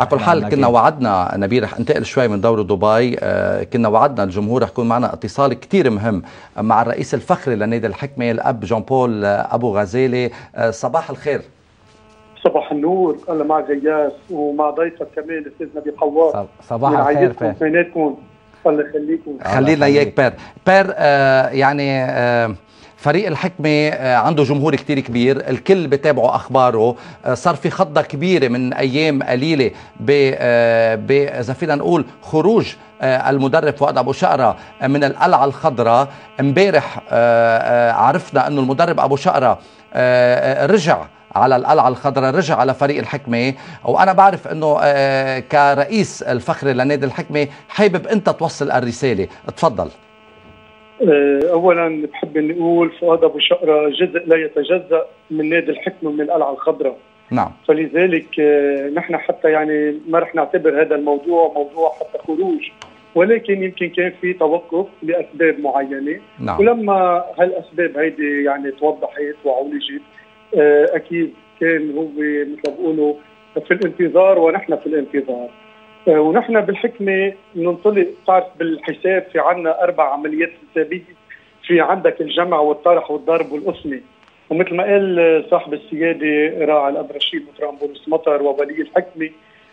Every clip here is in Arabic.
على كل حال كنا وعدنا نبيل رح انتقل شوي من دورة دبي. آه كنا وعدنا الجمهور رح يكون معنا اتصال كثير مهم مع الرئيس الفخري لنادي الحكمة الأب جون بول أبو غزالي آه صباح الخير. صباح النور الله مع جياس ومع ضيفك كمان الاستاذ نبي قوار. صباح الخير بيناتكم الله يخليكم. خلينا إياك père. père آه يعني آه فريق الحكمة آه، عنده جمهور كتير كبير. الكل بتابعوا أخباره. آه، صار في خضة كبيرة من أيام قليلة ب إذا فينا نقول خروج آه، المدرب فؤاد أبو شقرة من القلعة الخضراء. امبارح عرفنا أنه المدرب أبو شقرة رجع على القلعة الخضراء رجع على فريق الحكمة. وأنا بعرف أنه كرئيس الفخري لنادي الحكمة حابب أنت توصل الرسالة. تفضل. آه، اولا بحب نقول فؤاد ابو شقره جزء لا يتجزأ من نادي الحكمة من القلعة الخضراء. نعم. فلذلك آه، نحن حتى يعني ما رح نعتبر هذا الموضوع موضوع حتى خروج. ولكن يمكن كان في توقف لأسباب معينة. نعم. ولما هالأسباب هيدي يعني توضحت وعولجت آه، أكيد كان هو مثل ما بيقولوا في الانتظار ونحن في الانتظار. آه، ونحن بالحكمة ننطلق تعرف بالحساب في عندنا أربع عمليات حسابية في عندك الجمع والطرح والضرب والقسمة. ومثل ما قال صاحب السيادة راعي الأب رشيد بولس مطر وولي الحكمة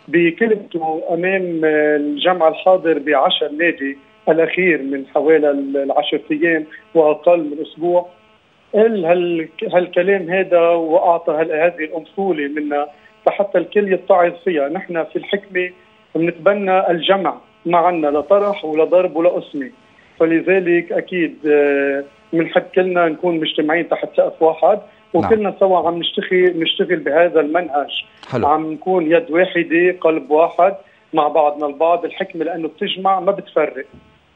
بكلمته أمام الجمع الحاضر بعشر نادي الأخير من حوالي العشر أيام وأقل من أسبوع قال هالكلام هذا وأعطى هذه الامثله منا لحتى الكل يتعظ فيها. نحن في الحكمة بنتبنى الجمع ما عنا لا طرح ولا ضرب ولا قسمه فلذلك أكيد بنحب آه، كلنا نكون مجتمعين تحت سقف واحد وكلنا نعم. سوا عم نشتغل نشتغل بهذا المنهج. حلو. عم نكون يد واحدة قلب واحد مع بعضنا البعض. الحكمة لأنه بتجمع ما بتفرق.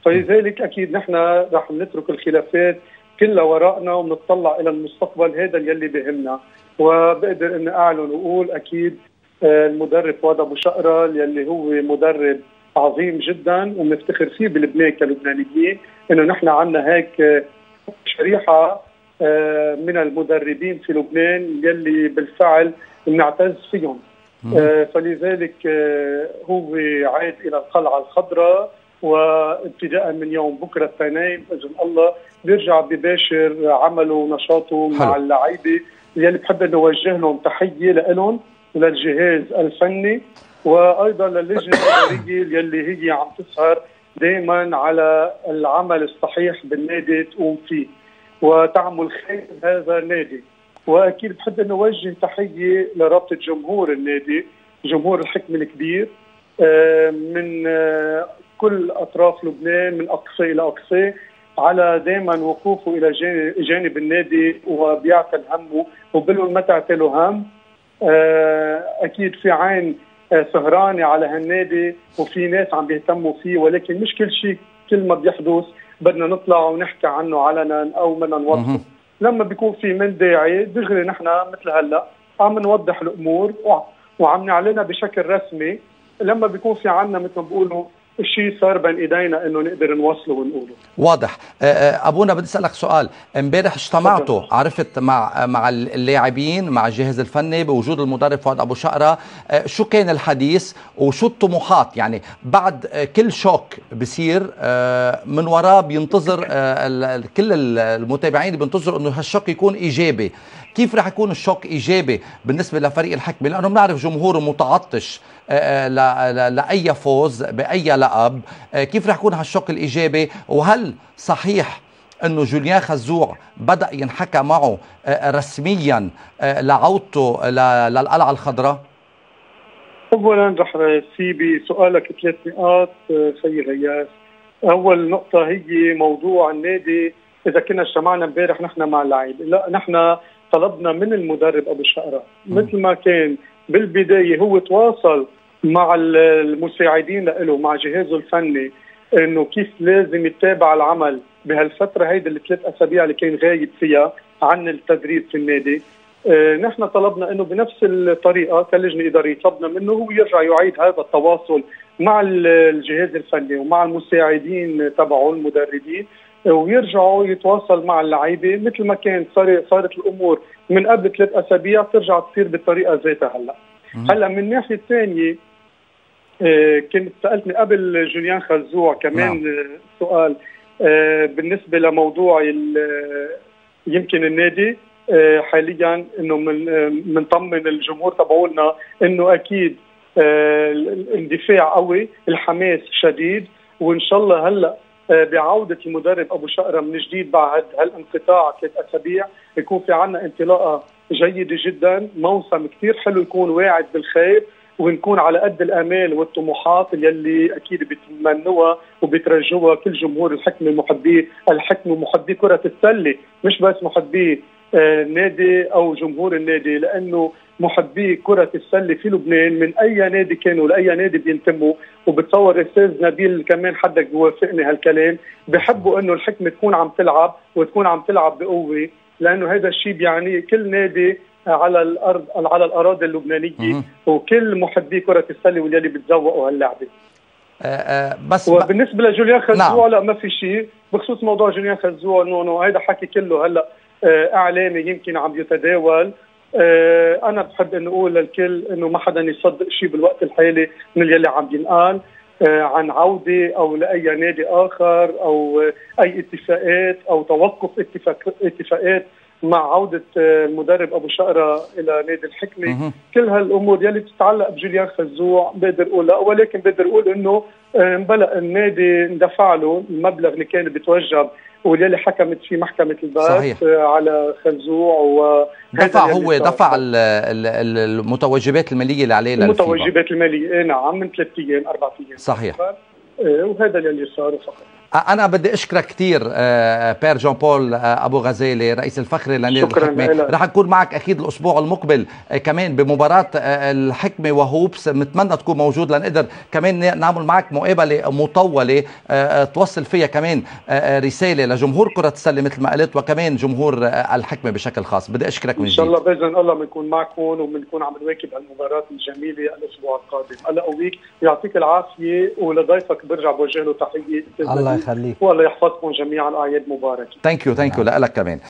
فلذلك أكيد نحن رح نترك الخلافات كلها وراءنا ونطلع إلى المستقبل هذا يلي بهمنا. وبقدر إني أعلن وأقول أكيد المدرب فؤاد أبو شقرة يلي هو مدرب عظيم جدا وبنفتخر فيه بلبنان كلبنانيين إنه نحن عندنا هيك شريحة آه، من المدربين في لبنان يلي بالفعل بنعتز فيهم. آه، فلذلك آه، هو عاد إلى القلعة الخضراء. وابتداء من يوم بكرة الاثنين بإذن الله بيرجع بباشر عمله ونشاطه مع اللعيبة. يلي بحب إنه أوجه لهم تحية لهم للجهاز الفني وأيضا للجنه الإدارية يلي هي عم تسهر دائما على العمل الصحيح بالنادي تقوم فيه. وتعمل خير هذا النادي وأكيد بحب إنه أوجه تحية لرابطة جمهور النادي جمهور الحكم الكبير آه، من آه، كل أطراف لبنان من أقصى إلى أقصى على دائما وقوفه إلى جانب النادي وبيعتل همه وبقول ما تعتلوا هم. آه، أكيد في عين آه، سهرانة على هالنادي وفي ناس عم بيهتموا فيه ولكن مش كل شيء كل ما بيحدث بدنا نطلع ونحكي عنه علنا أو بدنا نوضحه. لما بيكون في من داعي دغري نحن مثل هلأ عم نوضح الأمور وعم نعلنها بشكل رسمي. لما بيكون في عنا مثل ما بيقولوا الشيء صار بين إيدينا إنه نقدر نوصله ونقوله. واضح. آه، آه، أبونا بدي أسألك سؤال. امبارح اجتمعتوا عرفت مع مع اللاعبين مع الجهاز الفني بوجود المدرب فؤاد أبو شقرة. آه، شو كان الحديث وشو الطموحات؟ يعني بعد كل شوك بصير من وراه بينتظر كل المتابعين بينتظروا إنه هالشوك يكون إيجابي. كيف رح يكون الشوك إيجابي بالنسبة لفريق الحكمة؟ لأنه بنعرف جمهوره متعطش آه، آه، لأي فوز بأي لقب. آه، كيف رح يكون هالشوك الإيجابي؟ وهل صحيح إنه جوليان خزوع بدأ ينحكى معه رسميا لعودته للقلعة الخضراء؟ اولا رح في بسؤالك ثلاث نقاط سي غياس أول نقطة هي موضوع النادي. إذا كنا اجتمعنا امبارح نحن مع اللعيبة. لا نحن طلبنا من المدرب أبو شقره مثل ما كان بالبداية هو تواصل مع المساعدين له مع جهازه الفني إنه كيف لازم يتابع العمل بهالفترة هيدي الثلاث أسابيع اللي كان غايب فيها عن التدريب في النادي. آه نحن طلبنا إنه بنفس الطريقة كلجنة إدارية طلبنا منه هو يرجع يعيد هذا التواصل مع الجهاز الفني ومع المساعدين تبعه المدربين. ويرجعوا يتواصل مع اللعيبة. مثل ما كان صار صارت الأمور من قبل ثلاث أسابيع ترجع تصير بالطريقة ذاتها هلا. هلا من الناحيه الثانية كنت سألتني قبل جوليان خزوع كمان نعم. سؤال بالنسبة لموضوع يمكن النادي حاليا إنه من منطمن الجمهور تبعولنا إنه أكيد الاندفاع قوي الحماس شديد وإن شاء الله هلا بعودة المدرب أبو شقرة من جديد بعد هالانقطاع ثلاث أسابيع. يكون في عنا انطلاقة جيدة جدا. موسم كثير حلو يكون واعد بالخير ونكون على قد الآمال والطموحات يلي أكيد بيتمنوها وبيترجوها كل جمهور الحكمه محبي الحكمه ومحبي كرة السلة مش بس محبي النادي أو جمهور النادي لأنه محبي كرة السلة في لبنان من أي نادي كانوا لأي نادي بينتموا وبتصور أستاذ نبيل كمان حدك بيوافقني هالكلام بحبوا إنه الحكمة تكون عم تلعب وتكون عم تلعب بقوة لأنه هذا الشيء بيعني كل نادي على الأرض على الأراضي اللبنانية وكل محبي كرة السلة واللي بتذوقوا هاللعبة. بس وبالنسبة لجوليان خزوع نعم. لا ما في شيء. بخصوص موضوع جوليان خزوع انه هذا حكي كله هلأ إعلامي يمكن عم يتداول. أنا بحب إنه أقول للكل إنه ما حدا يصدق شيء بالوقت الحالي من يلي عم ينقال عن عودة أو لأي نادي آخر أو أي اتفاقات أو توقف اتفاق اتفاقات مع عودة المدرب أبو شقرة إلى نادي الحكمة. كل هالأمور يلي تتعلق بجوليان خزوع بقدر أقول لا ولكن بقدر أقول إنه مبلغ النادي اندفع له المبلغ اللي كان بيتوجب واللي حكمت فيه محكمة الباس صحيح. على خزوع و دفع هو دفع المتوجبات المالية اللي عليه المتوجبات المالية نعم من ثلاث أيام أربع أيام. صحيح. وهذا اللي صار فقط. أنا بدي أشكرك كثير بير جون بول أبو غزالي رئيس الفخري لنادي الحكمة رح نكون معك أكيد الأسبوع المقبل كمان بمباراة الحكمة وهوبس. متمنى تكون موجود لنقدر كمان نعمل معك مقابلة مطولة توصل فيها كمان رسالة لجمهور كرة السلة مثل ما قلت وكمان جمهور الحكمة بشكل خاص. بدي أشكرك من جديد إن شاء الله بإذن الله بنكون معكم وبنكون عم نواكب المباراة الجميلة الأسبوع القادم. الله قويك يعطيك العافية ولضيفك برجع بوجه له تحية. الله يخليك. والله يحفظكم جميعا اعياد مباركة. thank you thank you لك كمان.